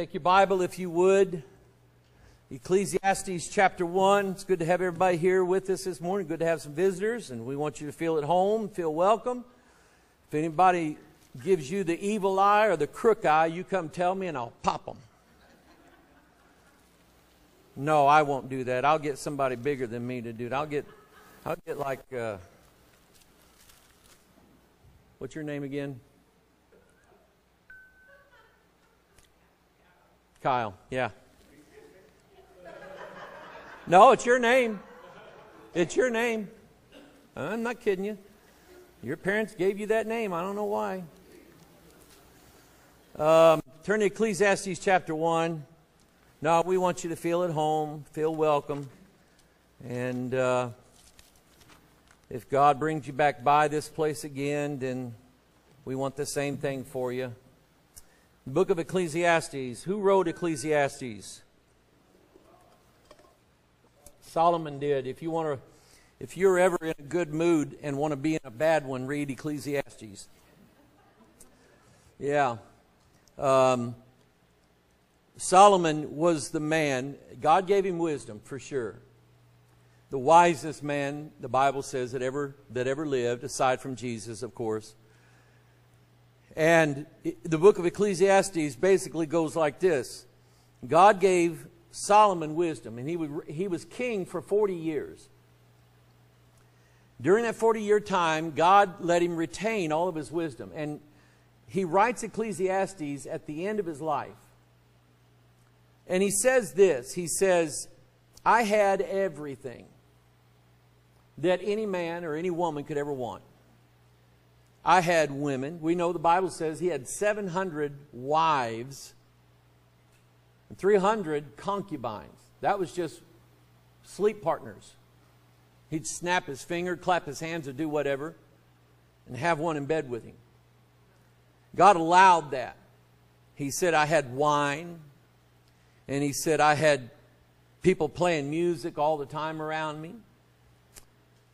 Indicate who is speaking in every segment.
Speaker 1: Take your Bible, if you would. Ecclesiastes chapter 1. It's good to have everybody here with us this morning. Good to have some visitors, and we want you to feel at home, feel welcome. If anybody gives you the evil eye or the crook eye, you come tell me, and I'll pop them. No, I won't do that. I'll get somebody bigger than me to do it. I'll get, I'll get like, uh, what's your name again? Kyle, yeah. No, it's your name. It's your name. I'm not kidding you. Your parents gave you that name. I don't know why. Um, turn to Ecclesiastes chapter 1. No, we want you to feel at home, feel welcome. And uh, if God brings you back by this place again, then we want the same thing for you. The book of Ecclesiastes. Who wrote Ecclesiastes? Solomon did. If you want to, if you're ever in a good mood and want to be in a bad one, read Ecclesiastes. Yeah. Um, Solomon was the man. God gave him wisdom for sure. The wisest man, the Bible says, that ever that ever lived, aside from Jesus, of course. And the book of Ecclesiastes basically goes like this God gave Solomon wisdom, and he, would, he was king for 40 years. During that 40 year time, God let him retain all of his wisdom. And he writes Ecclesiastes at the end of his life. And he says this He says, I had everything that any man or any woman could ever want. I had women. We know the Bible says he had 700 wives and 300 concubines. That was just sleep partners. He'd snap his finger, clap his hands, or do whatever, and have one in bed with him. God allowed that. He said, I had wine, and he said, I had people playing music all the time around me.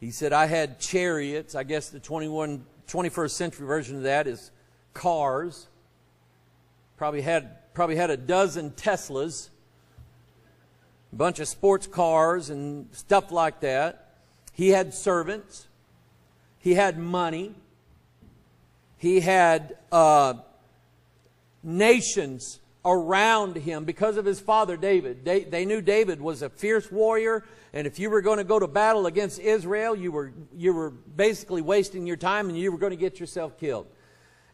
Speaker 1: He said, I had chariots. I guess the 21 21st century version of that is cars. Probably had, probably had a dozen Teslas, a bunch of sports cars and stuff like that. He had servants. He had money. He had uh, nations around him because of his father David. They, they knew David was a fierce warrior and if you were going to go to battle against Israel, you were, you were basically wasting your time and you were going to get yourself killed.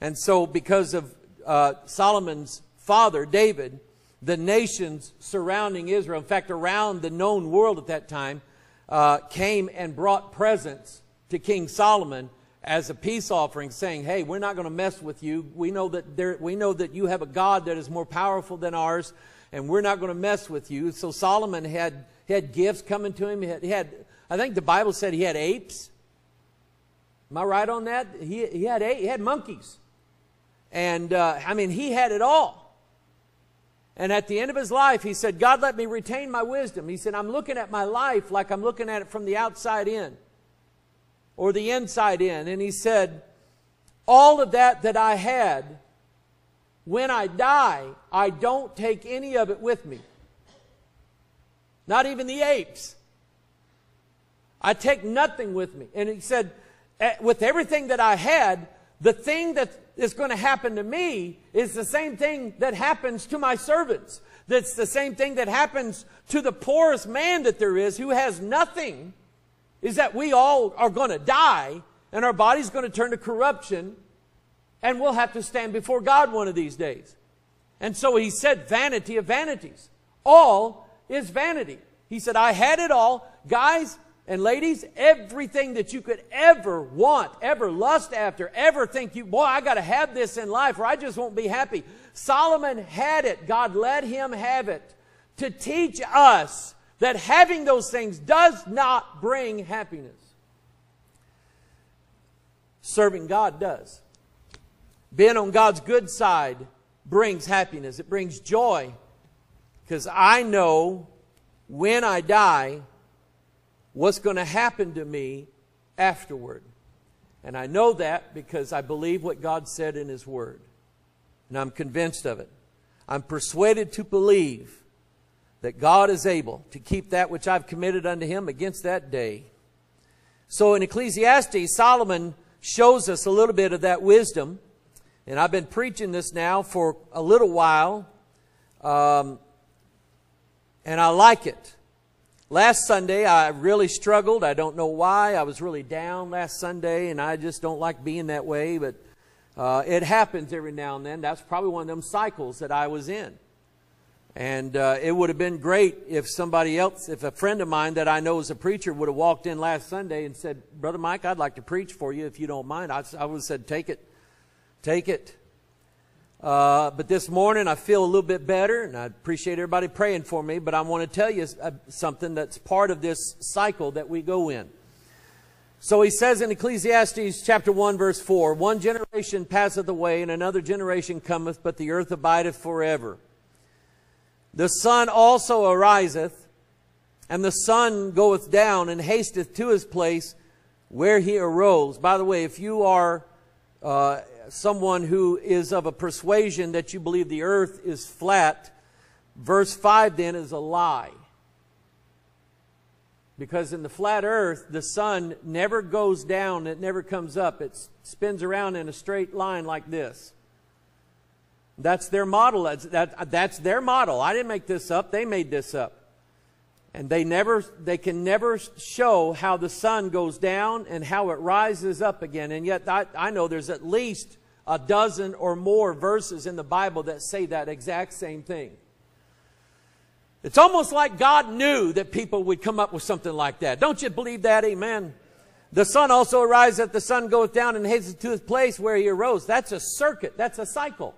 Speaker 1: And so, because of uh, Solomon's father, David, the nations surrounding Israel, in fact, around the known world at that time, uh, came and brought presents to King Solomon as a peace offering, saying, "Hey, we're not going to mess with you. We know that there, we know that you have a God that is more powerful than ours, and we're not going to mess with you." So Solomon had he had gifts coming to him. He had, he had, I think the Bible said he had apes. Am I right on that? He, he, had, he had monkeys. And, uh, I mean, he had it all. And at the end of his life, he said, God, let me retain my wisdom. He said, I'm looking at my life like I'm looking at it from the outside in or the inside in. And he said, All of that that I had, when I die, I don't take any of it with me. Not even the apes. I take nothing with me. And he said, eh, with everything that I had, the thing that is going to happen to me is the same thing that happens to my servants. That's the same thing that happens to the poorest man that there is who has nothing. Is that we all are going to die and our body's going to turn to corruption and we'll have to stand before God one of these days. And so he said, vanity of vanities. All is vanity. He said, I had it all. Guys and ladies, everything that you could ever want, ever lust after, ever think you, boy, I got to have this in life or I just won't be happy. Solomon had it. God let him have it to teach us that having those things does not bring happiness. Serving God does. Being on God's good side brings happiness. It brings joy. Because I know when I die what's going to happen to me afterward. And I know that because I believe what God said in His Word. And I'm convinced of it. I'm persuaded to believe that God is able to keep that which I've committed unto him against that day. So in Ecclesiastes, Solomon shows us a little bit of that wisdom. And I've been preaching this now for a little while. Um, and I like it. Last Sunday, I really struggled. I don't know why. I was really down last Sunday, and I just don't like being that way, but uh, it happens every now and then. That's probably one of them cycles that I was in. And uh, it would have been great if somebody else, if a friend of mine that I know is a preacher would have walked in last Sunday and said, Brother Mike, I'd like to preach for you if you don't mind. I, I would have said, Take it. Take it. Uh, but this morning I feel a little bit better, and I appreciate everybody praying for me. But I want to tell you uh, something that's part of this cycle that we go in. So he says in Ecclesiastes chapter 1, verse 4 One generation passeth away, and another generation cometh, but the earth abideth forever. The sun also ariseth, and the sun goeth down and hasteth to his place where he arose. By the way, if you are uh, someone who is of a persuasion that you believe the earth is flat, verse 5 then is a lie. Because in the flat earth, the sun never goes down, it never comes up. It spins around in a straight line like this. That's their model. That's, that, that's their model. I didn't make this up. They made this up. And they never, they can never show how the sun goes down and how it rises up again. And yet I, I know there's at least a dozen or more verses in the Bible that say that exact same thing. It's almost like God knew that people would come up with something like that. Don't you believe that? Amen. The sun also arises, the sun goeth down and hastens to his place where he arose. That's a circuit. That's a cycle.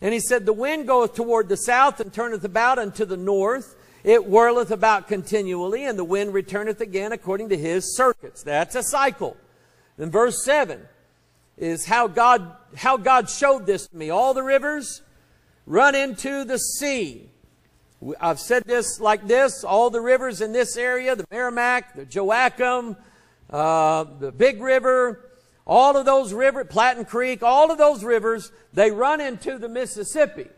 Speaker 1: And he said, The wind goeth toward the south and turneth about unto the north. It whirleth about continually, and the wind returneth again according to his circuits. That's a cycle. In verse 7 is how God, how God showed this to me. All the rivers run into the sea. I've said this like this. All the rivers in this area, the Meramec, the Joachim, uh, the Big River, all of those rivers, Plattin Creek, all of those rivers, they run into the Mississippi.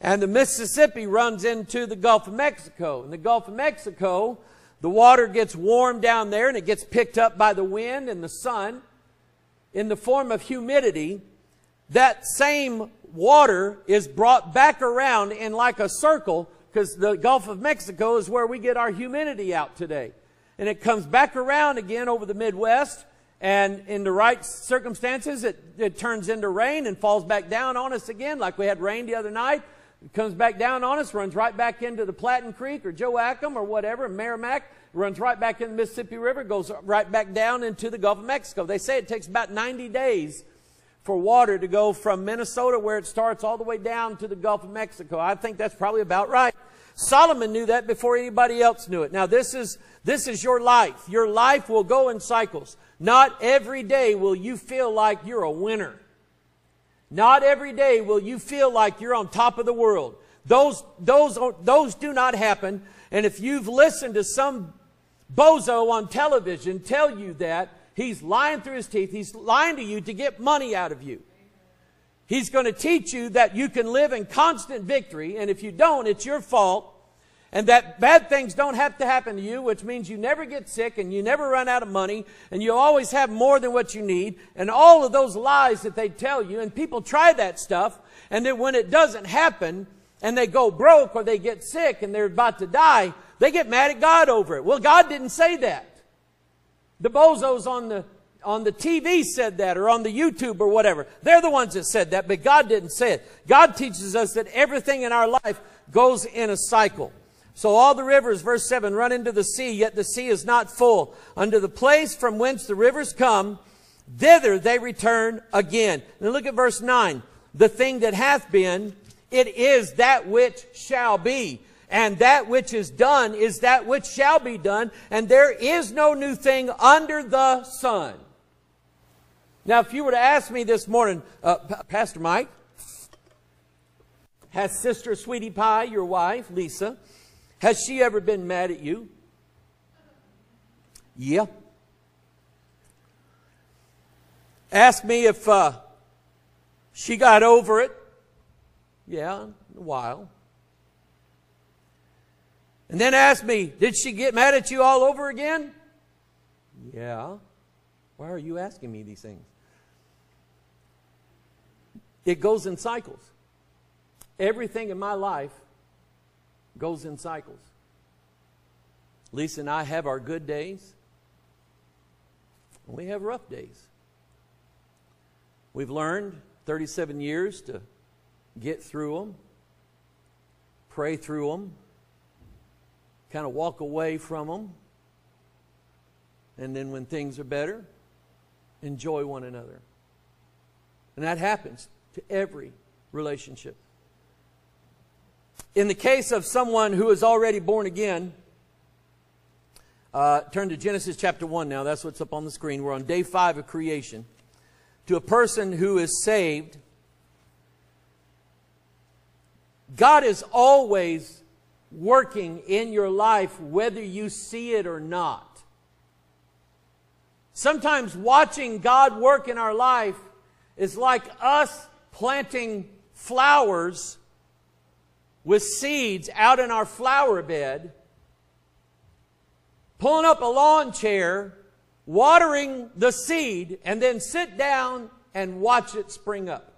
Speaker 1: And the Mississippi runs into the Gulf of Mexico. In the Gulf of Mexico, the water gets warm down there and it gets picked up by the wind and the sun in the form of humidity. That same water is brought back around in like a circle because the Gulf of Mexico is where we get our humidity out today. And it comes back around again over the Midwest and in the right circumstances, it, it turns into rain and falls back down on us again, like we had rain the other night. It comes back down on us, runs right back into the Plattin Creek or Joachim or whatever, Meramec, runs right back in the Mississippi River, goes right back down into the Gulf of Mexico. They say it takes about 90 days for water to go from Minnesota, where it starts, all the way down to the Gulf of Mexico. I think that's probably about right. Solomon knew that before anybody else knew it. Now, this is, this is your life. Your life will go in cycles. Not every day will you feel like you're a winner. Not every day will you feel like you're on top of the world. Those, those, those do not happen. And if you've listened to some bozo on television tell you that, he's lying through his teeth. He's lying to you to get money out of you. He's going to teach you that you can live in constant victory, and if you don't, it's your fault and that bad things don't have to happen to you, which means you never get sick and you never run out of money and you always have more than what you need, and all of those lies that they tell you, and people try that stuff, and then when it doesn't happen, and they go broke or they get sick and they're about to die, they get mad at God over it. Well, God didn't say that. The bozos on the on the TV said that or on the YouTube or whatever. They're the ones that said that, but God didn't say it. God teaches us that everything in our life goes in a cycle. So all the rivers, verse 7, run into the sea, yet the sea is not full. Unto the place from whence the rivers come, thither they return again. And look at verse 9. The thing that hath been, it is that which shall be. And that which is done is that which shall be done. And there is no new thing under the sun. Now, if you were to ask me this morning, uh, Pastor Mike, has Sister Sweetie Pie, your wife, Lisa, has she ever been mad at you? Yeah. Ask me if uh, she got over it Yeah, a while. And then asked me, Did she get mad at you all over again? Yeah. Why are you asking me these things? It goes in cycles. Everything in my life goes in cycles. Lisa and I have our good days, we have rough days. We've learned 37 years to get through them, pray through them, kind of walk away from them, and then when things are better, enjoy one another. And that happens to every relationship. In the case of someone who is already born again, uh, turn to Genesis chapter 1 now. That's what's up on the screen. We're on day 5 of creation. To a person who is saved, God is always working in your life whether you see it or not. Sometimes watching God work in our life is like us planting flowers with seeds out in our flower bed, pulling up a lawn chair, watering the seed, and then sit down and watch it spring up.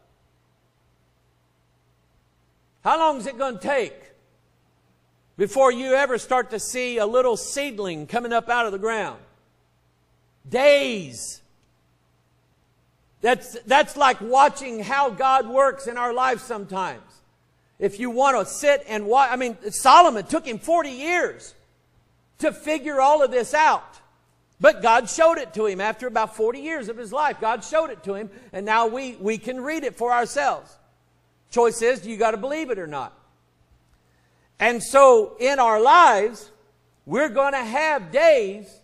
Speaker 1: How long is it going to take before you ever start to see a little seedling coming up out of the ground? Days. That's, that's like watching how God works in our lives sometimes. If you want to sit and watch, I mean, Solomon took him 40 years to figure all of this out. But God showed it to him after about 40 years of his life. God showed it to him, and now we, we can read it for ourselves. Choice is, do you got to believe it or not? And so in our lives, we're going to have days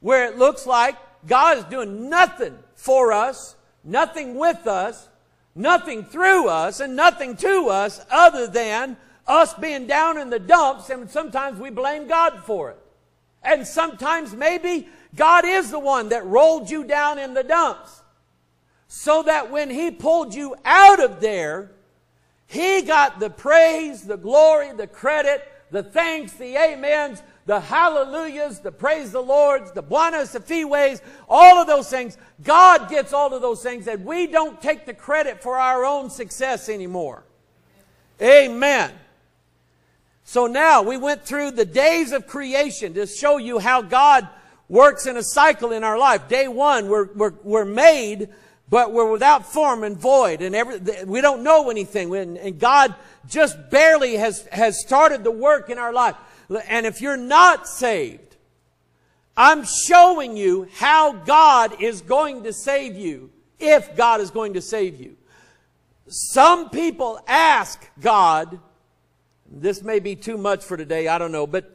Speaker 1: where it looks like God is doing nothing for us, nothing with us, nothing through us, and nothing to us other than us being down in the dumps, and sometimes we blame God for it. And sometimes maybe God is the one that rolled you down in the dumps. So that when He pulled you out of there, He got the praise, the glory, the credit, the thanks, the amens, the hallelujahs, the praise the Lord's, the buenas, the fiways, all of those things. God gets all of those things and we don't take the credit for our own success anymore. Amen. So now we went through the days of creation to show you how God works in a cycle in our life. Day one, we're, we're, we're made, but we're without form and void, and every, we don't know anything. And God just barely has, has started the work in our life. And if you're not saved, I'm showing you how God is going to save you, if God is going to save you. Some people ask God, this may be too much for today, I don't know, but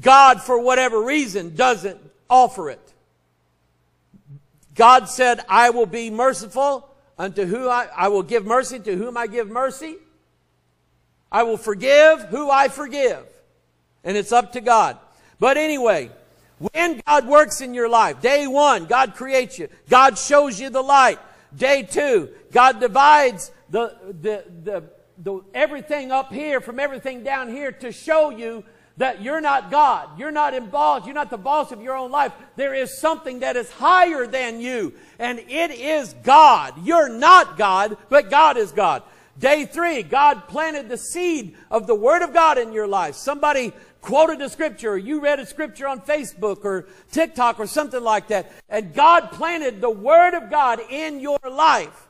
Speaker 1: God, for whatever reason, doesn't offer it. God said, I will be merciful unto who I, I will give mercy to whom I give mercy. I will forgive who I forgive. And it's up to God. But anyway, when God works in your life, day one, God creates you. God shows you the light. Day two, God divides the, the, the, the, everything up here from everything down here to show you that you're not God. You're not involved. You're not the boss of your own life. There is something that is higher than you, and it is God. You're not God, but God is God. Day three, God planted the seed of the Word of God in your life. Somebody quoted a scripture, or you read a scripture on Facebook or TikTok or something like that, and God planted the Word of God in your life.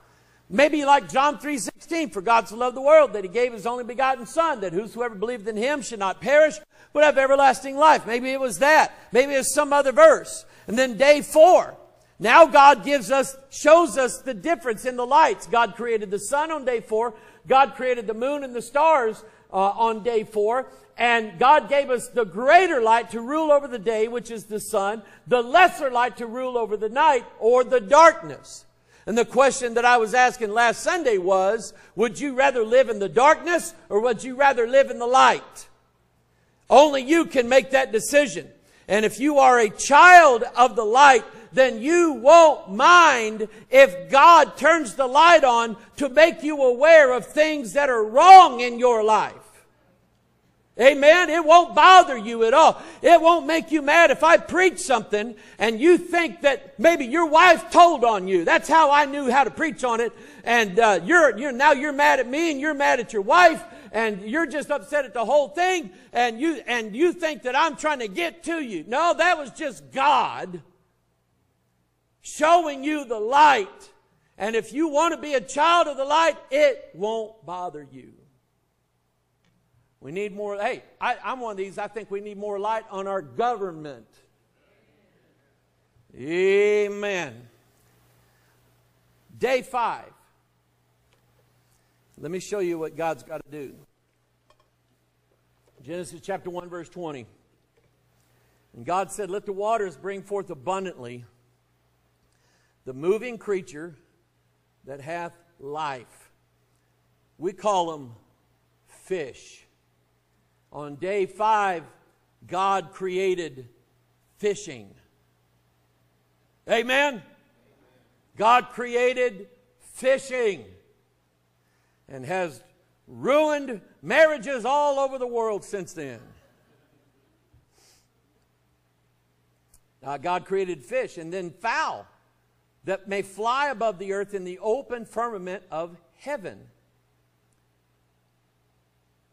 Speaker 1: Maybe like John 3.16, for God so loved the world that he gave his only begotten Son, that whosoever believed in him should not perish, but have everlasting life. Maybe it was that. Maybe it's some other verse. And then day four, now God gives us, shows us the difference in the lights. God created the sun on day four. God created the moon and the stars uh, on day four. And God gave us the greater light to rule over the day, which is the sun, the lesser light to rule over the night or the darkness. And the question that I was asking last Sunday was, would you rather live in the darkness or would you rather live in the light? Only you can make that decision. And if you are a child of the light, then you won't mind if God turns the light on to make you aware of things that are wrong in your life. Amen. It won't bother you at all. It won't make you mad if I preach something and you think that maybe your wife told on you. That's how I knew how to preach on it. And uh, you're, you're now you're mad at me and you're mad at your wife and you're just upset at the whole thing and you and you think that I'm trying to get to you. No, that was just God showing you the light. And if you want to be a child of the light, it won't bother you. We need more. Hey, I, am one of these. I think we need more light on our government. Amen. Day five. Let me show you what God's got to do. Genesis chapter 1, verse 20. And God said, Let the waters bring forth abundantly the moving creature that hath life. We call them fish. On day five, God created fishing. Amen? God created fishing and has ruined marriages all over the world since then. Uh, God created fish and then fowl that may fly above the earth in the open firmament of heaven.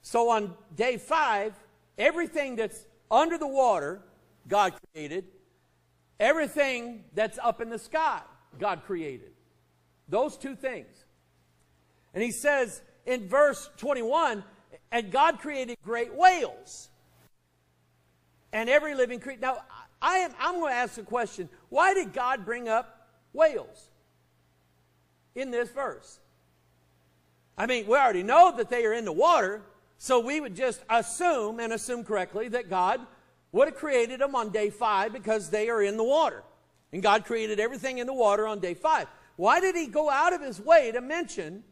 Speaker 1: So on day five, everything that's under the water, God created. Everything that's up in the sky, God created. Those two things. And he says in verse 21 and God created great whales and every living creature. Now, I am, I'm going to ask the question why did God bring up whales in this verse? I mean, we already know that they are in the water, so we would just assume, and assume correctly, that God would have created them on day five because they are in the water. And God created everything in the water on day five. Why did he go out of his way to mention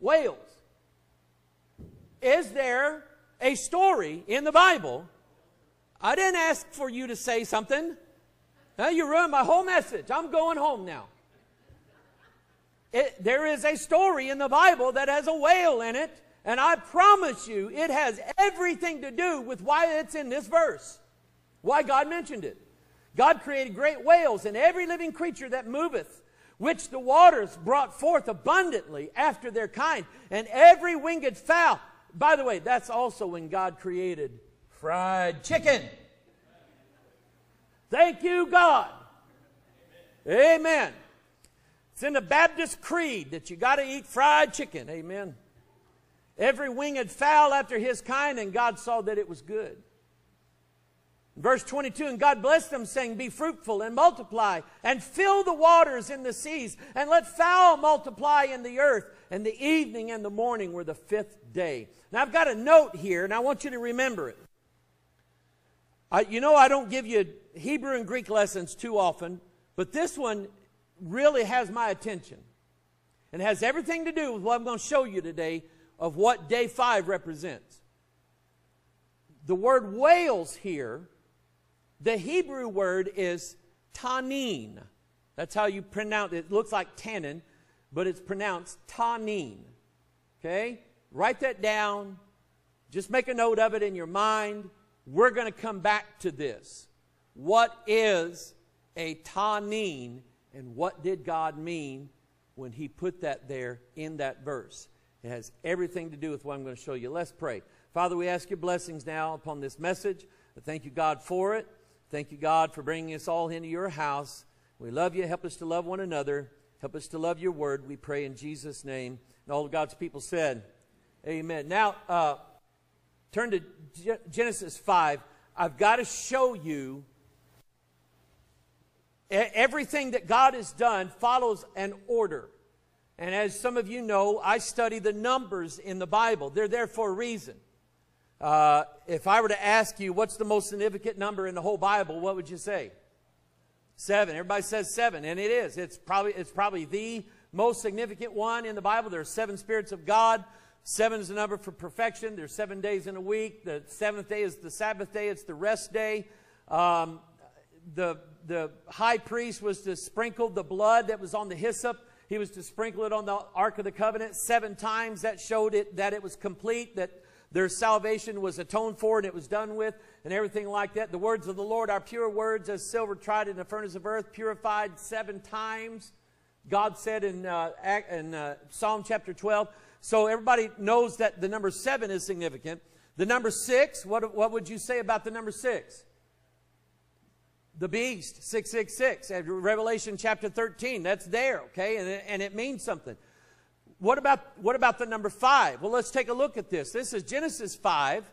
Speaker 1: whales? Is there a story in the Bible? I didn't ask for you to say something. Now you ruined my whole message. I'm going home now. It, there is a story in the Bible that has a whale in it and I promise you, it has everything to do with why it's in this verse, why God mentioned it. God created great whales and every living creature that moveth, which the waters brought forth abundantly after their kind, and every winged fowl. By the way, that's also when God created fried chicken. Thank you, God. Amen. It's in the Baptist Creed that you got to eat fried chicken. Amen every winged fowl after his kind, and God saw that it was good. Verse 22, and God blessed them, saying, Be fruitful and multiply, and fill the waters in the seas, and let fowl multiply in the earth. And the evening and the morning were the fifth day. Now, I've got a note here, and I want you to remember it. I, you know, I don't give you Hebrew and Greek lessons too often, but this one really has my attention and has everything to do with what I'm going to show you today of what day five represents. The word whales here, the Hebrew word is tanin. That's how you pronounce it. It looks like tannin, but it's pronounced tanin. Okay? Write that down. Just make a note of it in your mind. We're going to come back to this. What is a tanin, and what did God mean when He put that there in that verse? It has everything to do with what I'm going to show you. Let's pray. Father, we ask your blessings now upon this message. Thank you, God, for it. Thank you, God, for bringing us all into your house. We love you. Help us to love one another. Help us to love your word. We pray in Jesus' name. And all of God's people said, Amen. Now, uh, turn to Genesis 5. I've got to show you everything that God has done follows an order. And as some of you know, I study the numbers in the Bible. They're there for a reason. Uh, if I were to ask you what's the most significant number in the whole Bible, what would you say? Seven. Everybody says seven, and it is. It's probably, it's probably the most significant one in the Bible. There are seven spirits of God. Seven is the number for perfection. There's seven days in a week. The seventh day is the Sabbath day. It's the rest day. Um, the the high priest was to sprinkle the blood that was on the hyssop. He was to sprinkle it on the Ark of the Covenant seven times. That showed it that it was complete, that their salvation was atoned for and it was done with, and everything like that. The words of the Lord are pure words as silver tried in the furnace of earth, purified seven times. God said in, uh, in uh, Psalm chapter 12. So everybody knows that the number seven is significant. The number six, what, what would you say about the number six? the beast 666 revelation chapter 13 that's there okay and it, and it means something what about what about the number five well let's take a look at this this is genesis 5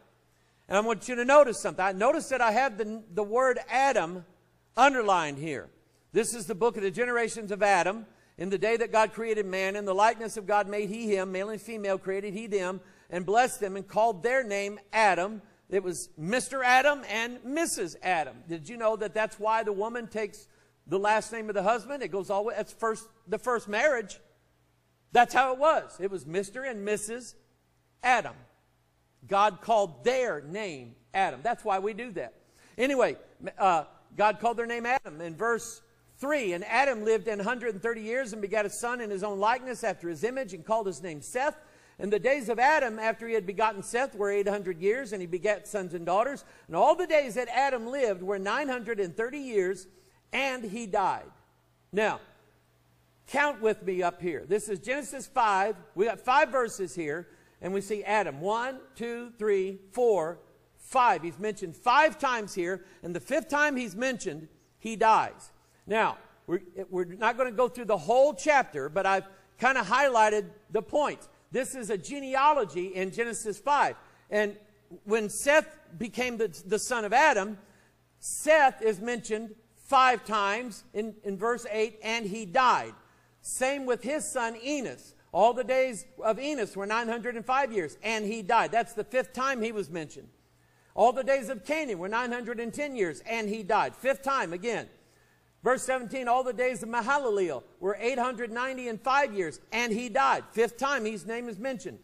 Speaker 1: and i want you to notice something i notice that i have the, the word adam underlined here this is the book of the generations of adam in the day that god created man in the likeness of god made he him male and female created he them and blessed them and called their name adam it was Mr. Adam and Mrs. Adam. Did you know that that's why the woman takes the last name of the husband? It goes all the way, that's first, the first marriage. That's how it was. It was Mr. and Mrs. Adam. God called their name Adam. That's why we do that. Anyway, uh, God called their name Adam in verse 3. And Adam lived in 130 years and begat a son in his own likeness after his image and called his name Seth. And the days of Adam after he had begotten Seth were 800 years, and he begat sons and daughters. And all the days that Adam lived were 930 years, and he died. Now, count with me up here. This is Genesis 5. We got five verses here, and we see Adam. One, two, three, four, five. He's mentioned five times here, and the fifth time he's mentioned, he dies. Now, we're, we're not going to go through the whole chapter, but I've kind of highlighted the point. This is a genealogy in Genesis 5. And when Seth became the, the son of Adam, Seth is mentioned five times in, in verse 8, and he died. Same with his son Enos. All the days of Enos were 905 years, and he died. That's the fifth time he was mentioned. All the days of Cainan were 910 years, and he died. Fifth time again. Verse 17, all the days of Mahalalel were 890 and five years, and he died. Fifth time his name is mentioned.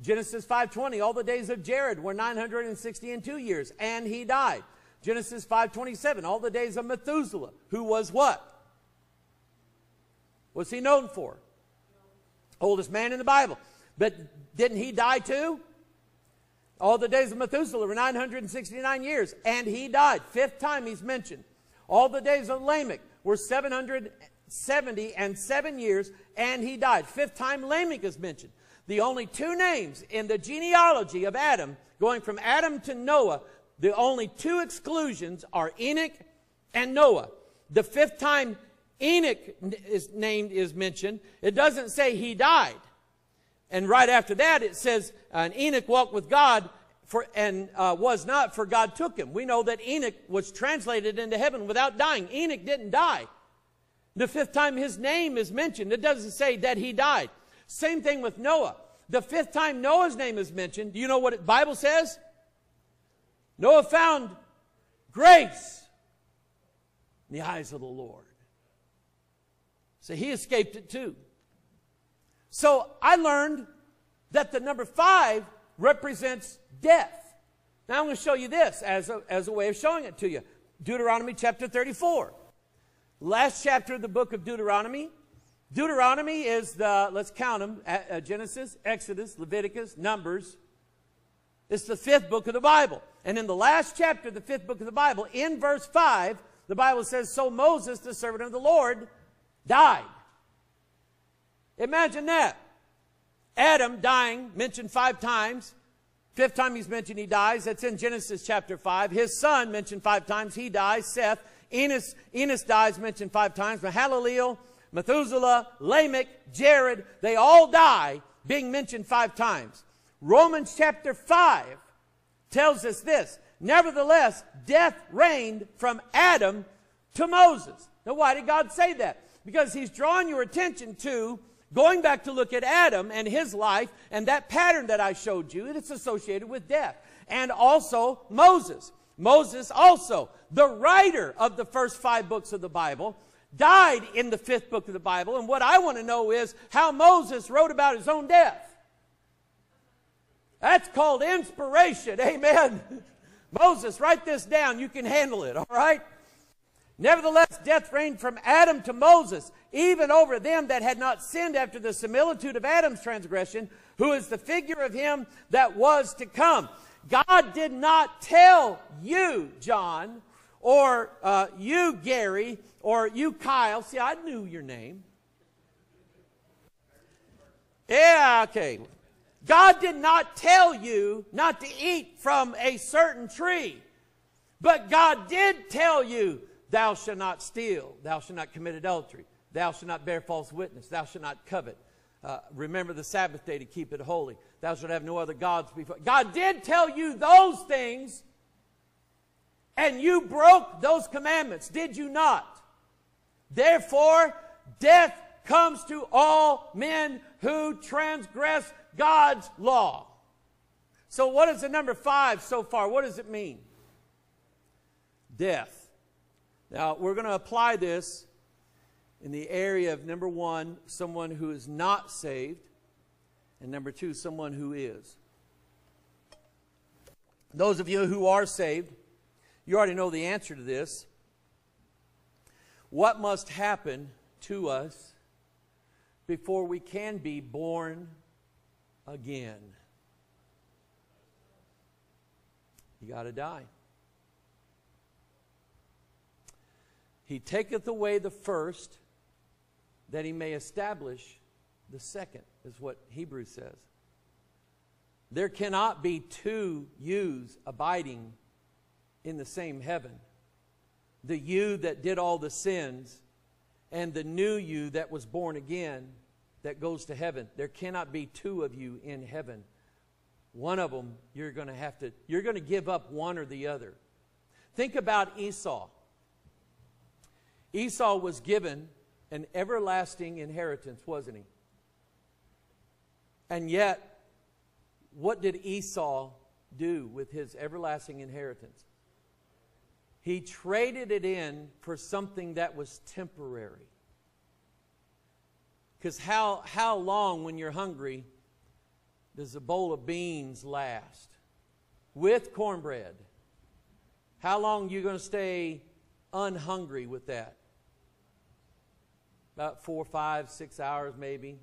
Speaker 1: Genesis 5.20, all the days of Jared were 960 and two years, and he died. Genesis 5.27, all the days of Methuselah, who was what? What's he known for? Oldest man in the Bible. But didn't he die too? All the days of Methuselah were 969 years, and he died. Fifth time he's mentioned. All the days of Lamech were 770 and seven years, and he died. Fifth time Lamech is mentioned. The only two names in the genealogy of Adam, going from Adam to Noah, the only two exclusions are Enoch and Noah. The fifth time Enoch is named is mentioned, it doesn't say he died. And right after that, it says, and Enoch walked with God for, and uh, was not, for God took him. We know that Enoch was translated into heaven without dying. Enoch didn't die. The fifth time his name is mentioned, it doesn't say that he died. Same thing with Noah. The fifth time Noah's name is mentioned, do you know what the Bible says? Noah found grace in the eyes of the Lord. So he escaped it too. So I learned that the number five represents death. Now I'm going to show you this as a, as a way of showing it to you. Deuteronomy chapter 34. Last chapter of the book of Deuteronomy. Deuteronomy is the, let's count them, uh, Genesis, Exodus, Leviticus, Numbers. It's the fifth book of the Bible. And in the last chapter of the fifth book of the Bible, in verse 5, the Bible says, So Moses, the servant of the Lord, died. Imagine that. Adam dying, mentioned five times. Fifth time he's mentioned he dies. That's in Genesis chapter 5. His son mentioned five times. He dies. Seth. Enos, Enos dies mentioned five times. Mahalalel, Methuselah, Lamech, Jared, they all die being mentioned five times. Romans chapter 5 tells us this. Nevertheless, death reigned from Adam to Moses. Now, why did God say that? Because he's drawing your attention to Going back to look at Adam and his life and that pattern that I showed you, it's associated with death. And also Moses. Moses also, the writer of the first five books of the Bible, died in the fifth book of the Bible. And what I want to know is how Moses wrote about his own death. That's called inspiration. Amen. Moses, write this down. You can handle it, all right? Nevertheless, death reigned from Adam to Moses, even over them that had not sinned after the similitude of Adam's transgression, who is the figure of him that was to come. God did not tell you, John, or uh, you, Gary, or you, Kyle. See, I knew your name. Yeah, okay. God did not tell you not to eat from a certain tree, but God did tell you, Thou shalt not steal, thou shalt not commit adultery, thou shalt not bear false witness, thou shalt not covet. Uh, remember the Sabbath day to keep it holy. Thou shalt have no other gods before. God did tell you those things, and you broke those commandments, did you not? Therefore, death comes to all men who transgress God's law. So, what is the number five so far? What does it mean? Death. Now, we're going to apply this in the area of number one, someone who is not saved, and number two, someone who is. Those of you who are saved, you already know the answer to this. What must happen to us before we can be born again? You got to die. He taketh away the first, that he may establish the second, is what Hebrews says. There cannot be two yous abiding in the same heaven. The you that did all the sins and the new you that was born again that goes to heaven. There cannot be two of you in heaven. One of them, you're going to have to, you're going to give up one or the other. Think about Esau. Esau was given an everlasting inheritance, wasn't he? And yet, what did Esau do with his everlasting inheritance? He traded it in for something that was temporary. Because how, how long, when you're hungry, does a bowl of beans last? With cornbread. How long are you going to stay unhungry with that? About four, five, six hours maybe.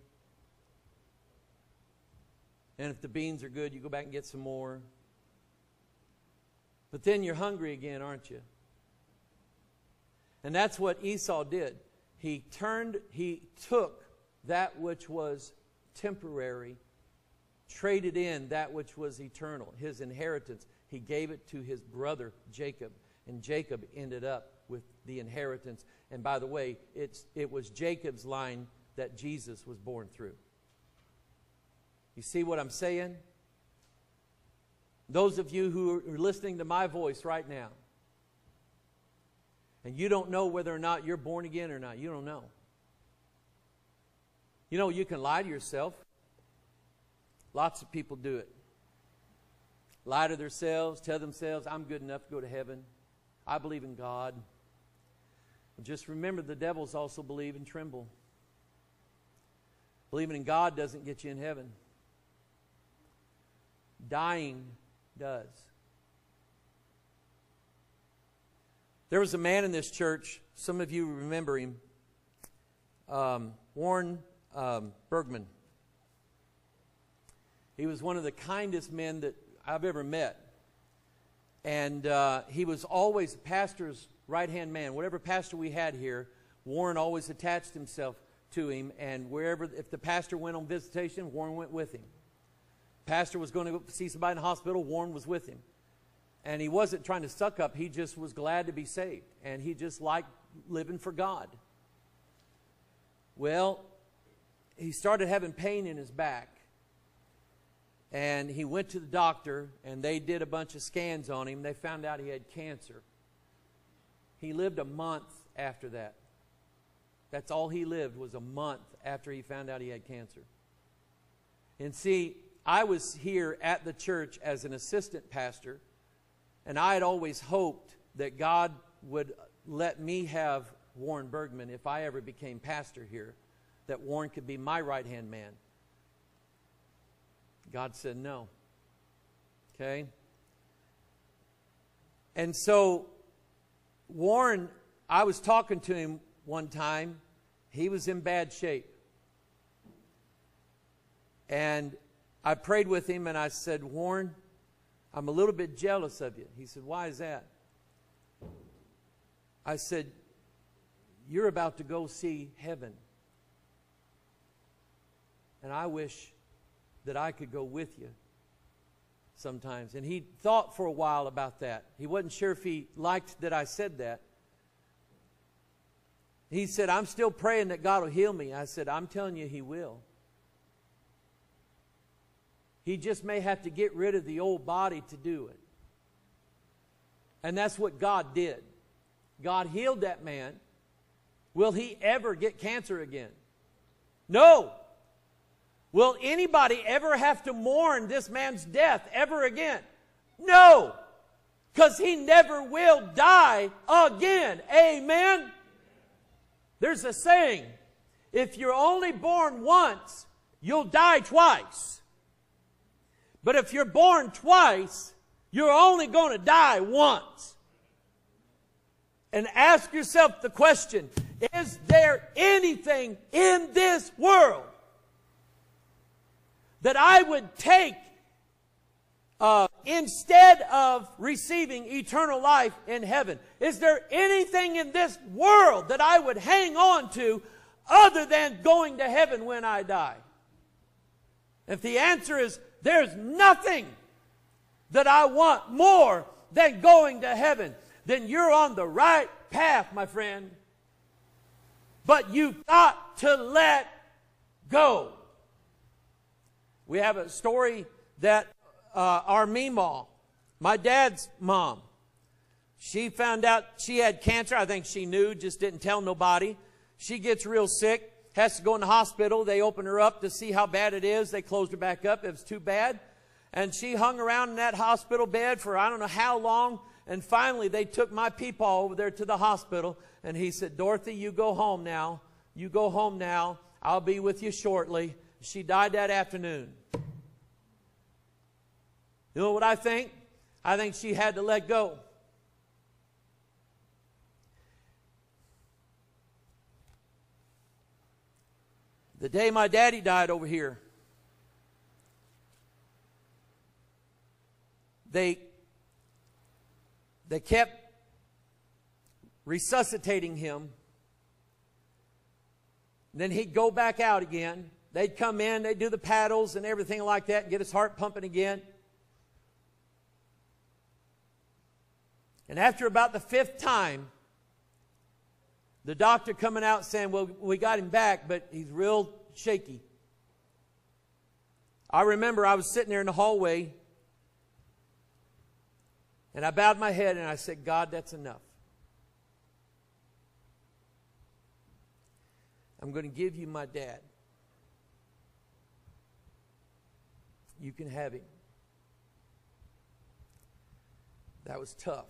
Speaker 1: And if the beans are good, you go back and get some more. But then you're hungry again, aren't you? And that's what Esau did. He turned, he took that which was temporary, traded in that which was eternal, his inheritance. He gave it to his brother Jacob. And Jacob ended up with the inheritance. And by the way, it's, it was Jacob's line that Jesus was born through. You see what I'm saying? Those of you who are listening to my voice right now, and you don't know whether or not you're born again or not, you don't know. You know, you can lie to yourself. Lots of people do it. Lie to themselves, tell themselves, I'm good enough to go to heaven. I believe in God. Just remember the devils also believe and tremble. Believing in God doesn't get you in heaven. Dying does. There was a man in this church, some of you remember him, um, Warren um, Bergman. He was one of the kindest men that I've ever met. And uh, he was always pastor's right hand man. Whatever pastor we had here, Warren always attached himself to him. And wherever, if the pastor went on visitation, Warren went with him. Pastor was going to see somebody in the hospital, Warren was with him. And he wasn't trying to suck up, he just was glad to be saved. And he just liked living for God. Well, he started having pain in his back. And he went to the doctor, and they did a bunch of scans on him. They found out he had cancer. He lived a month after that. That's all he lived was a month after he found out he had cancer. And see, I was here at the church as an assistant pastor, and I had always hoped that God would let me have Warren Bergman if I ever became pastor here, that Warren could be my right hand man. God said no. Okay? And so Warren, I was talking to him one time. He was in bad shape. And I prayed with him and I said, Warren, I'm a little bit jealous of you. He said, Why is that? I said, You're about to go see heaven. And I wish that I could go with you sometimes. And he thought for a while about that. He wasn't sure if he liked that I said that. He said, I'm still praying that God will heal me. I said, I'm telling you, He will. He just may have to get rid of the old body to do it. And that's what God did. God healed that man. Will he ever get cancer again? No. Will anybody ever have to mourn this man's death ever again? No. Because he never will die again. Amen. There's a saying if you're only born once, you'll die twice. But if you're born twice, you're only going to die once. And ask yourself the question Is there anything in this world that I would take uh, instead of receiving eternal life in heaven? Is there anything in this world that I would hang on to other than going to heaven when I die? If the answer is there's nothing that I want more than going to heaven, then you're on the right path, my friend. But you've got to let go. We have a story that uh, our Meemaw, my dad's mom, she found out she had cancer. I think she knew, just didn't tell nobody. She gets real sick has to go in the hospital. They open her up to see how bad it is. They closed her back up. It was too bad. And she hung around in that hospital bed for I don't know how long. And finally, they took my peepaw over there to the hospital. And he said, Dorothy, you go home now. You go home now. I'll be with you shortly. She died that afternoon. You know what I think? I think she had to let go. The day my daddy died over here, they, they kept resuscitating him. Then he'd go back out again. They'd come in, they'd do the paddles and everything like that and get his heart pumping again. And after about the fifth time, the doctor coming out saying, Well, we got him back, but he's real shaky. I remember I was sitting there in the hallway and I bowed my head and I said, God, that's enough. I'm going to give you my dad. You can have him. That was tough.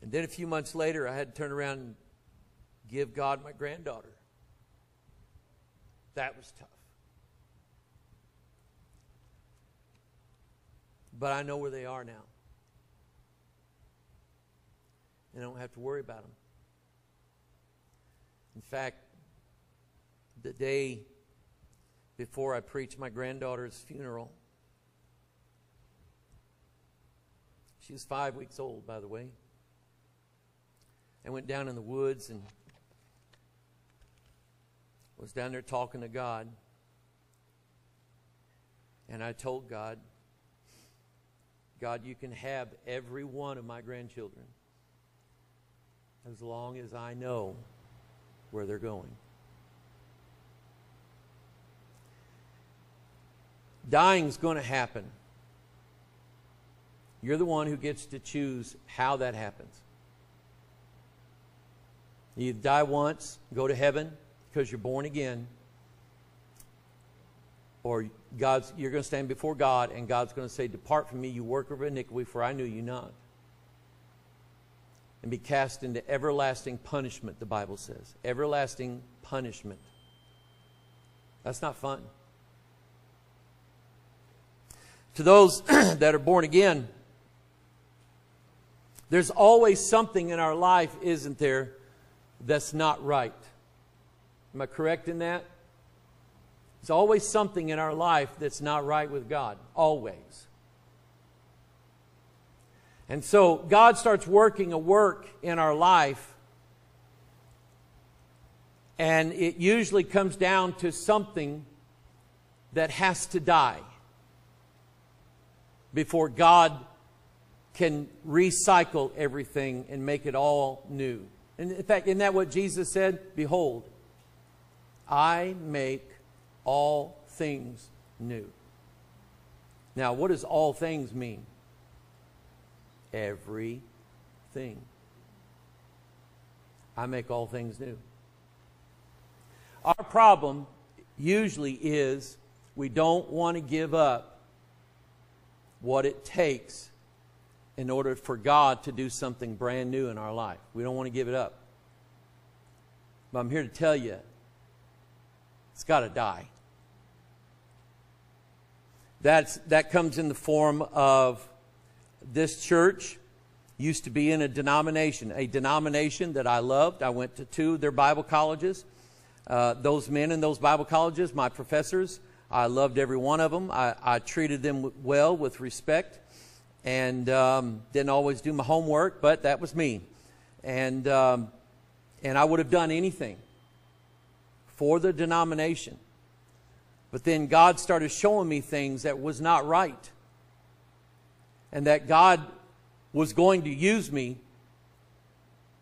Speaker 1: And then a few months later, I had to turn around and give God my granddaughter. That was tough. But I know where they are now. And I don't have to worry about them. In fact, the day before I preached my granddaughter's funeral, she was five weeks old, by the way. I went down in the woods and was down there talking to God. And I told God, God, you can have every one of my grandchildren as long as I know where they're going. Dying's going to happen. You're the one who gets to choose how that happens. You die once, go to heaven because you're born again, or God's, you're going to stand before God and God's going to say, Depart from me, you worker of iniquity, for I knew you not. And be cast into everlasting punishment, the Bible says. Everlasting punishment. That's not fun. To those that are born again, There's always something in our life, isn't there, that's not right. Am I correct in that? There's always something in our life that's not right with God. Always. And so God starts working a work in our life, and it usually comes down to something that has to die before God can recycle everything and make it all new. And in fact, isn't that what Jesus said? Behold, I make all things new. Now, what does all things mean? Everything. I make all things new. Our problem usually is we don't want to give up what it takes in order for God to do something brand new in our life. We don't want to give it up. But I'm here to tell you it's got to die. That's, that comes in the form of this church used to be in a denomination, a denomination that I loved. I went to two of their Bible colleges. Uh, those men in those Bible colleges, my professors, I loved every one of them. I, I treated them well with respect and um, didn't always do my homework, but that was me. And, um, and I would have done anything for the denomination. But then God started showing me things that was not right. And that God was going to use me,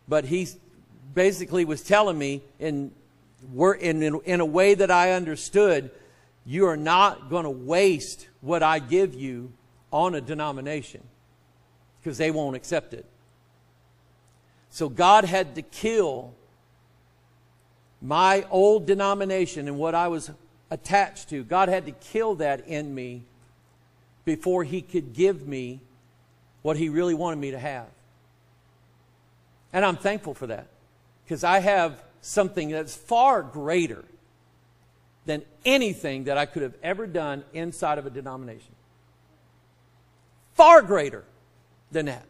Speaker 1: but He basically was telling me in, in, in a way that I understood, you are not going to waste what I give you on a denomination because they won't accept it. So God had to kill my old denomination and what I was attached to. God had to kill that in me before He could give me what He really wanted me to have. And I'm thankful for that because I have something that's far greater than anything that I could have ever done inside of a denomination. Far greater than that.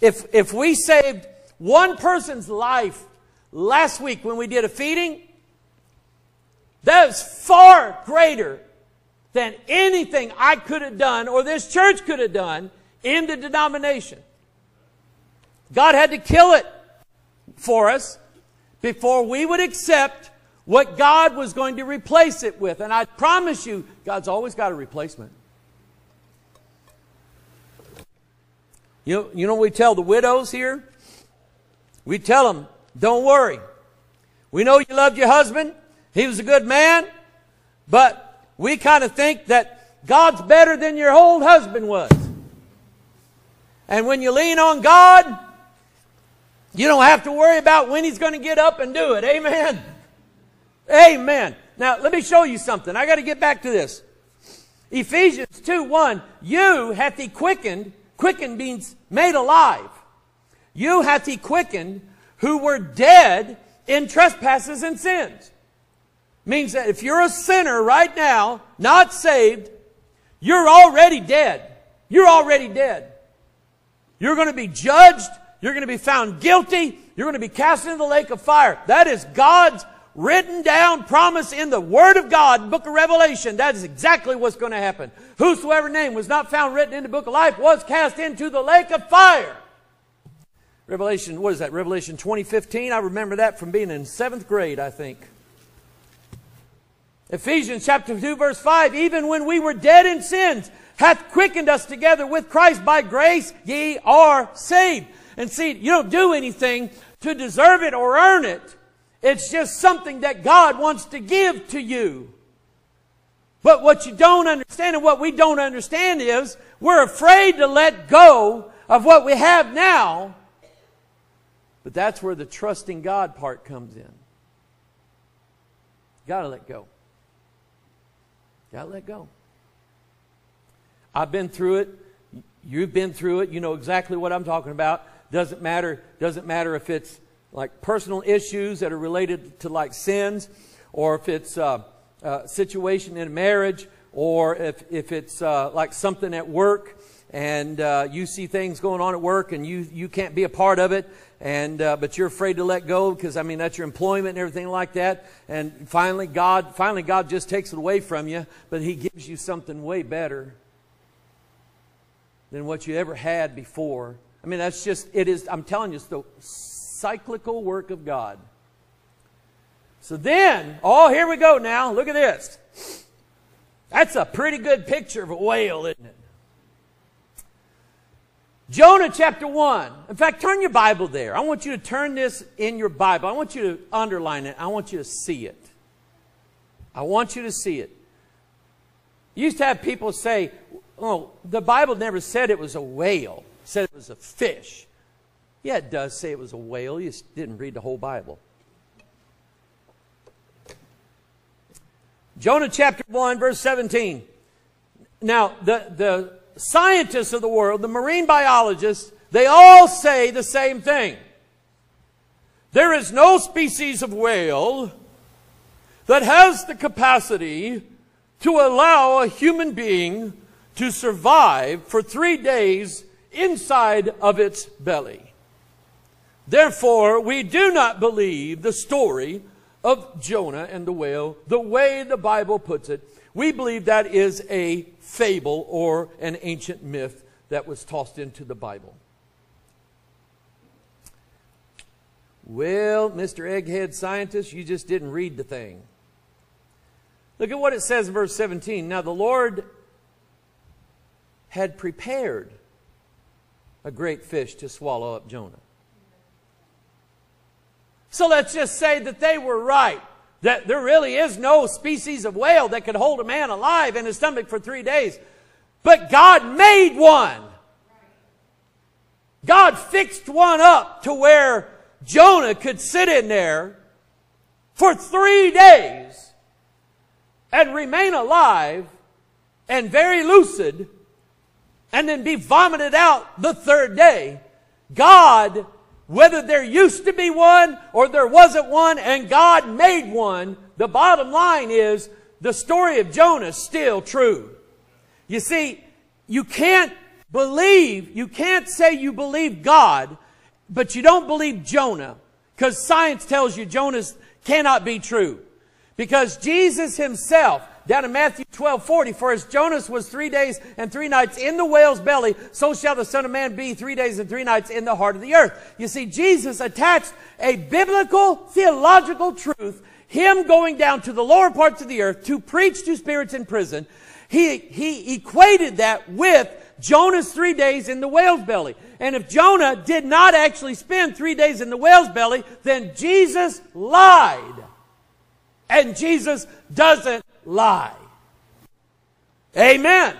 Speaker 1: If, if we saved one person's life last week when we did a feeding, that is far greater than anything I could have done or this church could have done in the denomination. God had to kill it for us before we would accept what God was going to replace it with. And I promise you, God's always got a replacement. You know, you know we tell the widows here? We tell them, don't worry. We know you loved your husband. He was a good man. But we kind of think that God's better than your old husband was. And when you lean on God, you don't have to worry about when he's going to get up and do it. Amen. Amen. Now, let me show you something. I got to get back to this. Ephesians 2 1. You hath he quickened Quickened means made alive. You hath he quickened who were dead in trespasses and sins. Means that if you're a sinner right now, not saved, you're already dead. You're already dead. You're going to be judged. You're going to be found guilty. You're going to be cast into the lake of fire. That is God's written down promise in the Word of God, book of Revelation. That is exactly what's going to happen. Whosoever name was not found written in the book of life was cast into the lake of fire. Revelation, what is that? Revelation 2015. I remember that from being in seventh grade, I think. Ephesians chapter 2 verse 5, even when we were dead in sins, hath quickened us together with Christ by grace, ye are saved. And see, you don't do anything to deserve it or earn it. It's just something that God wants to give to you. But what you don't understand and what we don't understand is we're afraid to let go of what we have now. But that's where the trusting God part comes in. Got to let go. Got to let go. I've been through it. You've been through it. You know exactly what I'm talking about. Doesn't matter. Doesn't matter if it's like personal issues that are related to like sins, or if it's a, a situation in a marriage, or if, if it's uh, like something at work and uh, you see things going on at work and you, you can't be a part of it and uh, but you're afraid to let go because i mean that's your employment and everything like that and finally god finally god just takes it away from you but he gives you something way better than what you ever had before. I mean that's just it is i'm telling you it's the cyclical work of god so then oh here we go now look at this that's a pretty good picture of a whale isn't it Jonah chapter 1. In fact, turn your Bible there. I want you to turn this in your Bible. I want you to underline it. I want you to see it. I want you to see it. You used to have people say, oh, the Bible never said it was a whale. It said it was a fish. Yeah, it does say it was a whale. You just didn't read the whole Bible. Jonah chapter 1, verse 17. Now, the, the scientists of the world, the marine biologists, they all say the same thing. There is no species of whale that has the capacity to allow a human being to survive for three days inside of its belly. Therefore, we do not believe the story of Jonah and the whale the way the Bible puts it. We believe that is a fable or an ancient myth that was tossed into the Bible. Well, Mr. Egghead scientist, you just didn't read the thing. Look at what it says in verse 17. Now, the Lord had prepared a great fish to swallow up Jonah. So let's just say that they were right that there really is no species of whale that could hold a man alive in his stomach for three days. But God made one. God fixed one up to where Jonah could sit in there for three days and remain alive and very lucid and then be vomited out the third day. God whether there used to be one or there wasn't one and God made one, the bottom line is the story of Jonah is still true. You see, you can't believe, you can't say you believe God, but you don't believe Jonah because science tells you Jonah cannot be true. Because Jesus himself down in Matthew 12, 40, for as Jonas was three days and three nights in the whale's belly, so shall the Son of Man be three days and three nights in the heart of the earth. You see, Jesus attached a biblical theological truth, him going down to the lower parts of the earth to preach to spirits in prison. He, he equated that with Jonah's three days in the whale's belly. And if Jonah did not actually spend three days in the whale's belly, then Jesus lied. And Jesus doesn't lie. Amen.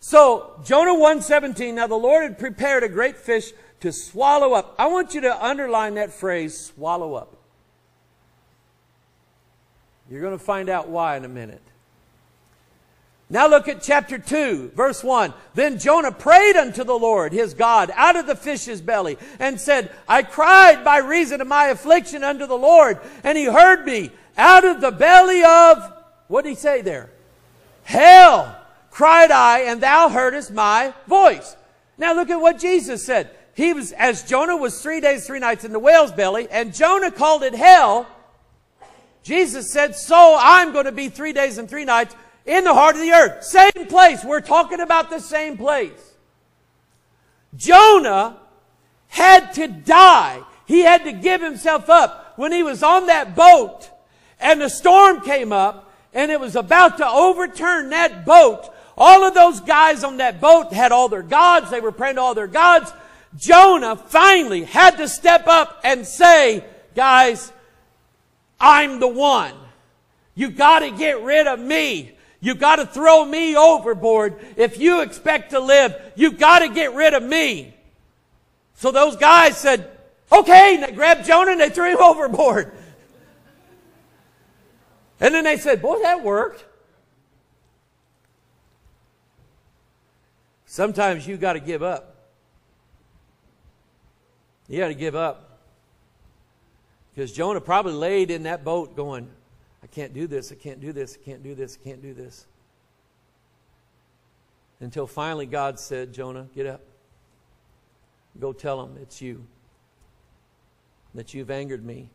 Speaker 1: So, Jonah 1:17, now the Lord had prepared a great fish to swallow up. I want you to underline that phrase, swallow up. You're going to find out why in a minute. Now look at chapter 2, verse 1. Then Jonah prayed unto the Lord, his God, out of the fish's belly, and said, I cried by reason of my affliction unto the Lord, and he heard me out of the belly of, what did he say there? Hell cried I, and thou heardest my voice. Now look at what Jesus said. He was, as Jonah was three days, three nights in the whale's belly, and Jonah called it hell. Jesus said, so I'm going to be three days and three nights in the heart of the earth. Same place. We're talking about the same place. Jonah had to die. He had to give himself up when he was on that boat and the storm came up and it was about to overturn that boat. All of those guys on that boat had all their gods. They were praying to all their gods. Jonah finally had to step up and say, guys, I'm the one. You gotta get rid of me. You gotta throw me overboard. If you expect to live, you gotta get rid of me. So those guys said, okay, and they grabbed Jonah and they threw him overboard. And then they said, Boy, that worked. Sometimes you got to give up. You got to give up. Because Jonah probably laid in that boat going, I can't do this, I can't do this, I can't do this, I can't do this. Until finally God said, Jonah, get up. Go tell them it's you. That you've angered me.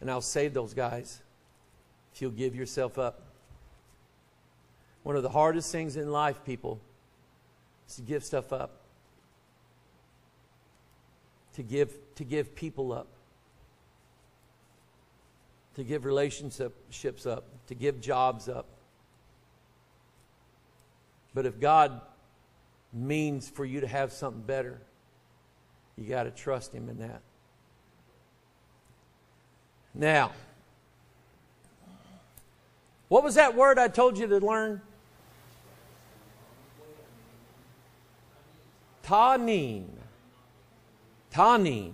Speaker 1: And I'll save those guys if you'll give yourself up. One of the hardest things in life, people, is to give stuff up. To give, to give people up. To give relationships up. To give jobs up. But if God means for you to have something better, you got to trust Him in that. Now, what was that word I told you to learn? Tanin. Tanin.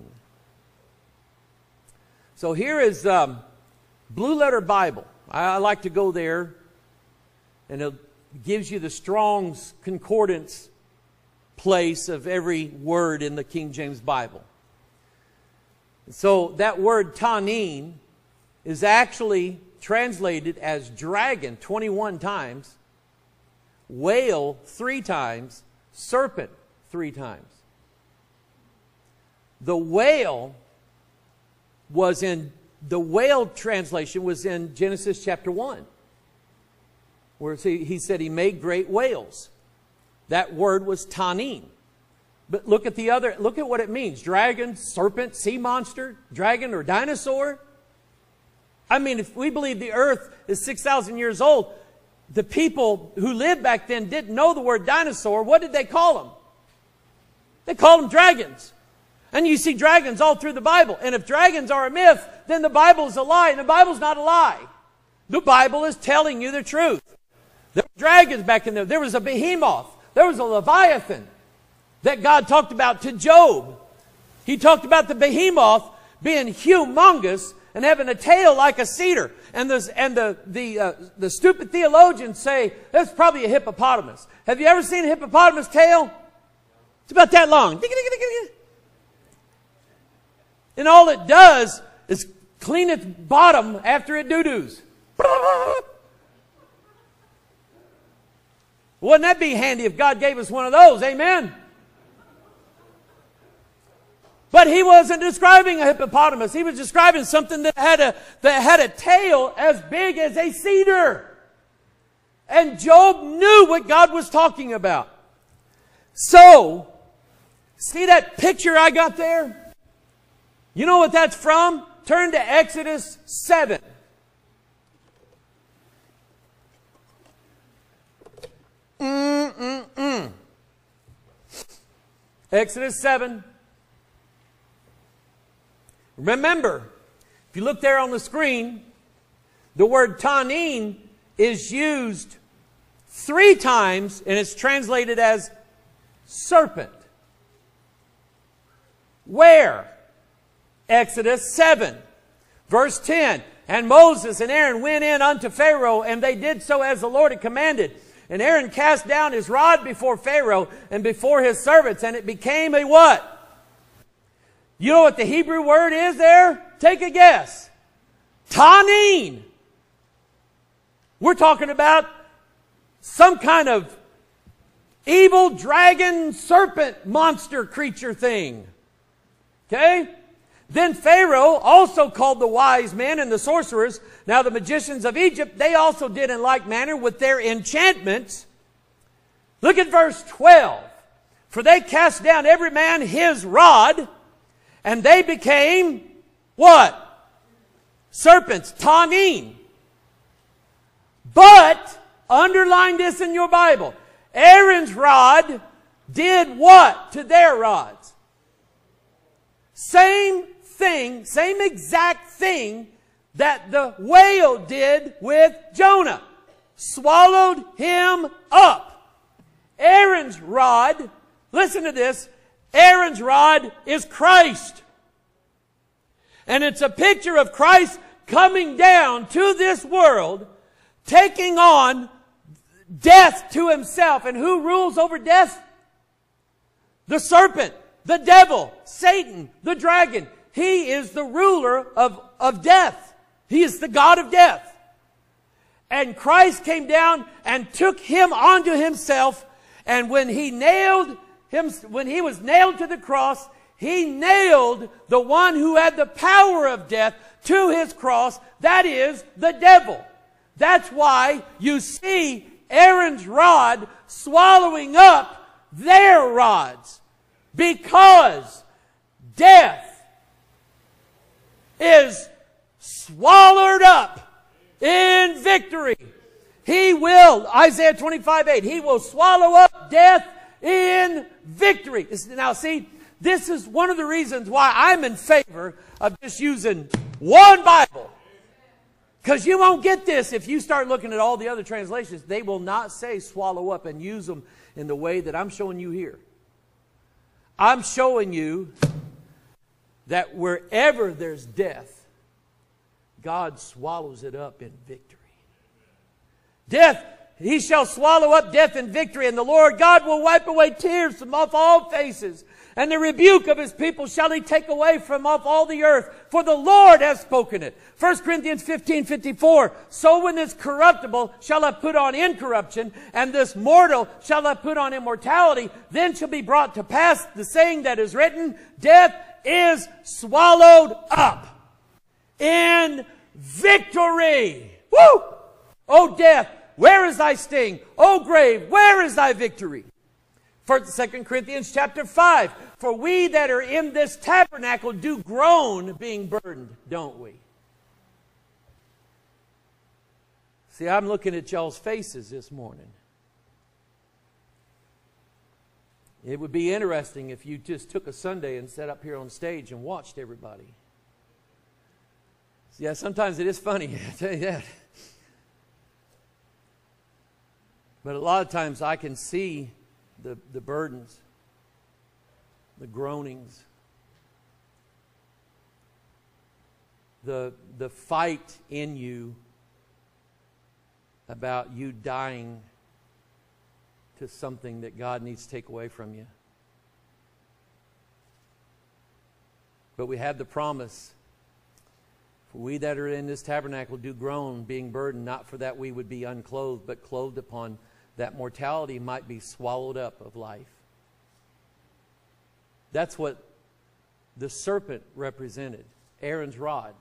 Speaker 1: So here is um, Blue Letter Bible. I, I like to go there, and it gives you the Strong's Concordance place of every word in the King James Bible. So that word tanin is actually translated as dragon 21 times, whale three times, serpent three times. The whale was in, the whale translation was in Genesis chapter 1, where he said he made great whales. That word was tanin. But look at the other, look at what it means. Dragon, serpent, sea monster, dragon or dinosaur. I mean, if we believe the earth is 6,000 years old, the people who lived back then didn't know the word dinosaur. What did they call them? They called them dragons. And you see dragons all through the Bible. And if dragons are a myth, then the Bible is a lie, and the Bible's not a lie. The Bible is telling you the truth. There were dragons back in there. There was a behemoth. There was a Leviathan that God talked about to Job. He talked about the behemoth being humongous and having a tail like a cedar. And, the and the, the, uh, the stupid theologians say that's probably a hippopotamus. Have you ever seen a hippopotamus tail? It's about that long. And all it does is clean its bottom after it doo-doos. Wouldn't that be handy if God gave us one of those? Amen. But he wasn't describing a hippopotamus. He was describing something that had a, that had a tail as big as a cedar. And Job knew what God was talking about. So, see that picture I got there? You know what that's from? Turn to Exodus 7. Mm-mm-mm. Exodus 7. Remember, if you look there on the screen, the word tanin is used three times and it's translated as serpent. Where? Exodus 7, verse 10. And Moses and Aaron went in unto Pharaoh, and they did so as the Lord had commanded. And Aaron cast down his rod before Pharaoh and before his servants, and it became a what? You know what the Hebrew word is there? Take a guess. Tanin. We're talking about some kind of evil dragon serpent monster creature thing. Okay? Then Pharaoh also called the wise men and the sorcerers. Now the magicians of Egypt, they also did in like manner with their enchantments. Look at verse 12. For they cast down every man his rod, and they became what? Serpents, tanin. But, underline this in your Bible, Aaron's rod did what to their rods? Same thing, same exact thing that the whale did with Jonah. Swallowed him up. Aaron's rod, listen to this, Aaron's rod is Christ. And it's a picture of Christ coming down to this world, taking on death to himself. And who rules over death? The serpent, the devil, Satan, the dragon. He is the ruler of, of death. He is the God of death. and Christ came down and took him onto himself. And when he nailed him, when he was nailed to the cross, he nailed the one who had the power of death to his cross. That is the devil. That's why you see Aaron's rod swallowing up their rods. Because death is swallowed up in victory. He will, Isaiah 25, 8, he will swallow up death in victory. Now see, this is one of the reasons why I'm in favor of just using one Bible. Because you won't get this if you start looking at all the other translations. They will not say swallow up and use them in the way that I'm showing you here. I'm showing you that wherever there's death, God swallows it up in victory. Death, he shall swallow up death in victory, and the Lord God will wipe away tears from off all faces. And the rebuke of his people shall he take away from off all the earth, for the Lord has spoken it. 1 Corinthians 15, 54. So when this corruptible shall have put on incorruption, and this mortal shall have put on immortality, then shall be brought to pass the saying that is written, death is swallowed up in victory. Woo! O death, where is thy sting? O grave, where is thy victory? For 2 Corinthians chapter 5, for we that are in this tabernacle do groan being burdened, don't we? See, I'm looking at y'all's faces this morning. It would be interesting if you just took a Sunday and sat up here on stage and watched everybody. Yeah, sometimes it is funny, I tell you that. But a lot of times I can see the, the burdens, the groanings, the, the fight in you about you dying to something that God needs to take away from you. But we have the promise for we that are in this tabernacle do groan, being burdened, not for that we would be unclothed, but clothed upon that mortality might be swallowed up of life. That's what the serpent represented Aaron's rod.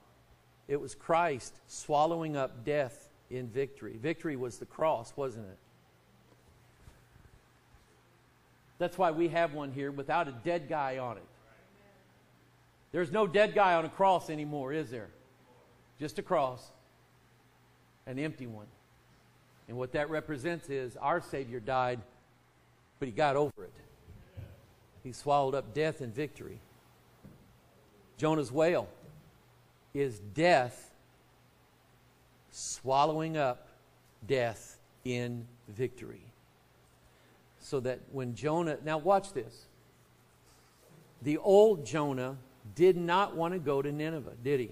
Speaker 1: It was Christ swallowing up death in victory. Victory was the cross, wasn't it? That's why we have one here without a dead guy on it. There's no dead guy on a cross anymore, is there? Just a cross, an empty one. And what that represents is our Savior died, but he got over it. He swallowed up death in victory. Jonah's whale is death swallowing up death in victory. So that when Jonah, now watch this. The old Jonah did not want to go to Nineveh, did he?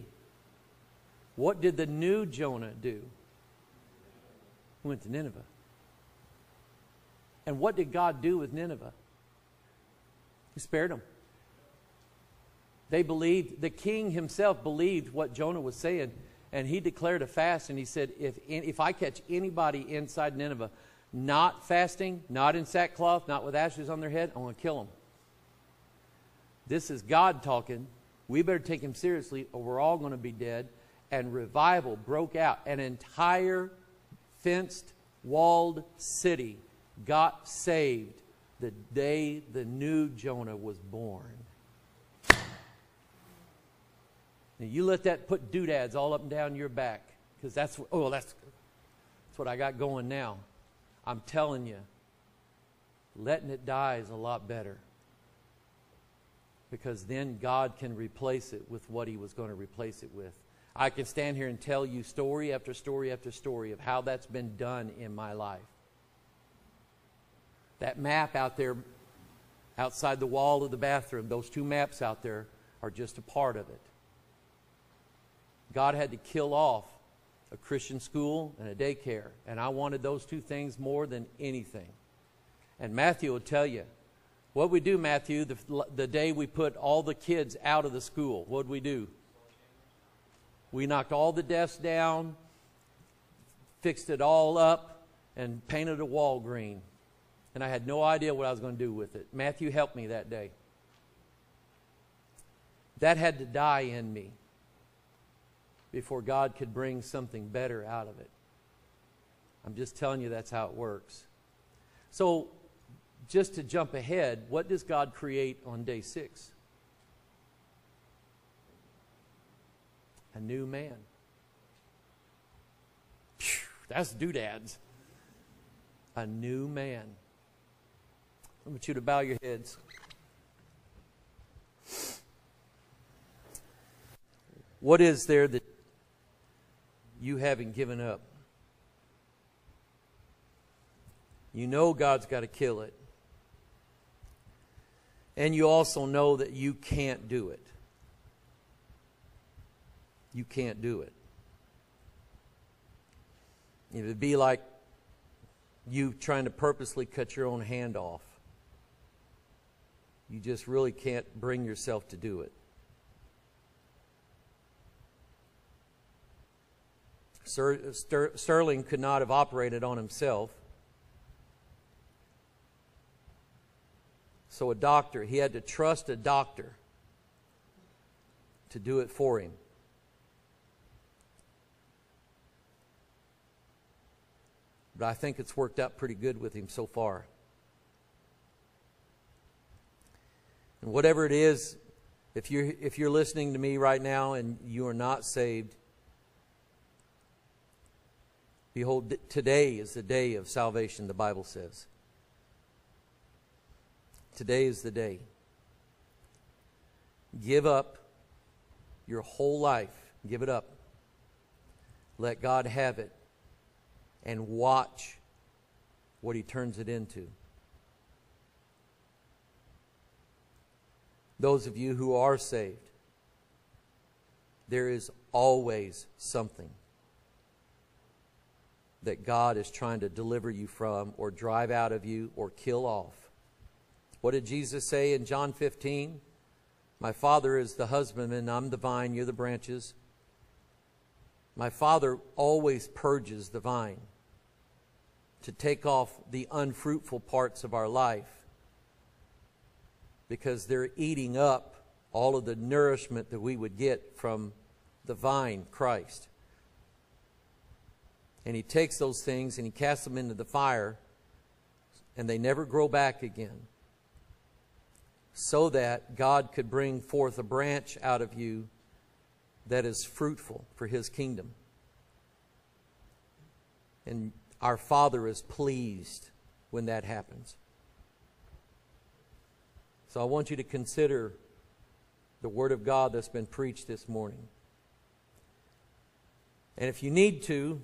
Speaker 1: What did the new Jonah do? Went to Nineveh. And what did God do with Nineveh? He spared them. They believed, the king himself believed what Jonah was saying, and he declared a fast, and he said, if, if I catch anybody inside Nineveh not fasting, not in sackcloth, not with ashes on their head, I'm going to kill them. This is God talking. We better take him seriously, or we're all going to be dead. And revival broke out. An entire fenced, walled city got saved the day the new Jonah was born. Now you let that put doodads all up and down your back because that's oh that's that's what I got going now. I'm telling you, letting it die is a lot better because then God can replace it with what He was going to replace it with. I can stand here and tell you story after story after story of how that's been done in my life. That map out there outside the wall of the bathroom, those two maps out there are just a part of it. God had to kill off a Christian school and a daycare, and I wanted those two things more than anything. And Matthew will tell you what we do, Matthew, the, the day we put all the kids out of the school, what we do? We knocked all the desks down, fixed it all up, and painted a wall green. And I had no idea what I was going to do with it. Matthew helped me that day. That had to die in me before God could bring something better out of it. I'm just telling you that's how it works. So, just to jump ahead, what does God create on day six? A new man. Phew, that's doodads. A new man. I want you to bow your heads. What is there that you haven't given up? You know God's got to kill it. And you also know that you can't do it. You can't do it. It would be like you trying to purposely cut your own hand off. You just really can't bring yourself to do it. Sterling could not have operated on himself. So, a doctor, he had to trust a doctor to do it for him. But I think it's worked out pretty good with him so far. And whatever it is, if you're, if you're listening to me right now and you are not saved, behold, today is the day of salvation, the Bible says. Today is the day. Give up your whole life. Give it up. Let God have it. And watch what He turns it into. Those of you who are saved, there is always something that God is trying to deliver you from, or drive out of you, or kill off. What did Jesus say in John 15? My Father is the husbandman, I'm the vine, you're the branches. My Father always purges the vine to take off the unfruitful parts of our life because they're eating up all of the nourishment that we would get from the vine, Christ. And he takes those things and he casts them into the fire, and they never grow back again. So that God could bring forth a branch out of you that is fruitful for his kingdom. And our Father is pleased when that happens. So I want you to consider the Word of God that's been preached this morning. And if you need to,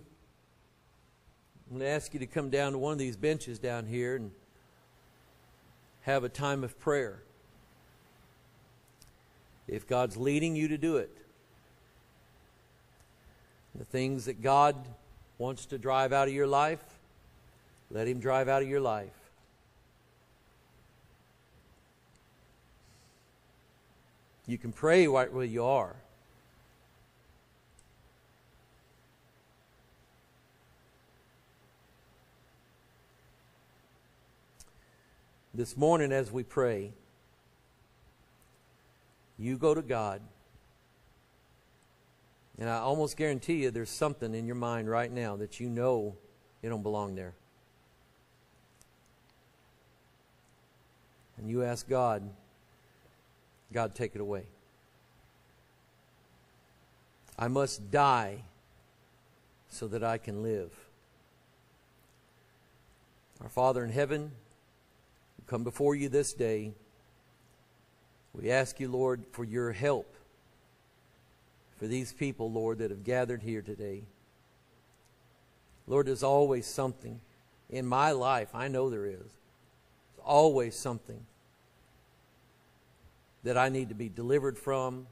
Speaker 1: I'm going to ask you to come down to one of these benches down here and have a time of prayer. If God's leading you to do it, the things that God wants to drive out of your life, let Him drive out of your life. You can pray right where you are. This morning, as we pray, you go to God. And I almost guarantee you there's something in your mind right now that you know you don't belong there. And you ask God, God, take it away. I must die so that I can live. Our Father in heaven, we come before you this day. We ask you, Lord, for your help for these people, Lord, that have gathered here today. Lord, there's always something in my life. I know there is. There's always something that I need to be delivered from,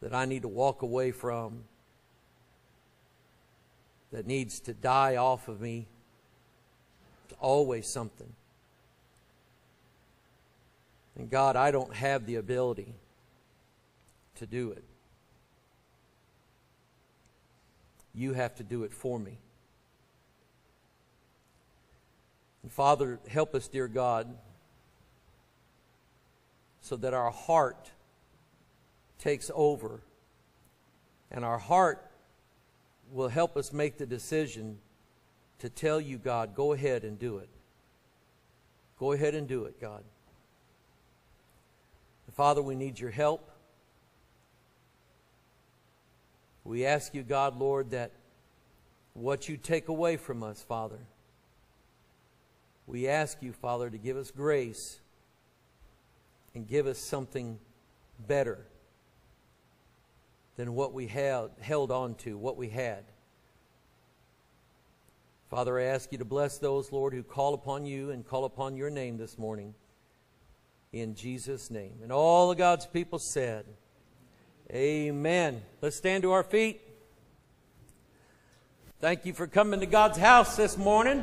Speaker 1: that I need to walk away from, that needs to die off of me. It's always something. And God, I don't have the ability to do it. You have to do it for me. And Father, help us, dear God, so that our heart takes over and our heart will help us make the decision to tell you, God, go ahead and do it. Go ahead and do it, God. Father, we need your help. We ask you, God, Lord, that what you take away from us, Father, we ask you, Father, to give us grace and give us something better than what we held, held on to, what we had. Father, I ask you to bless those, Lord, who call upon you and call upon your name this morning. In Jesus' name. And all of God's people said, Amen. Let's stand to our feet. Thank you for coming to God's house this morning.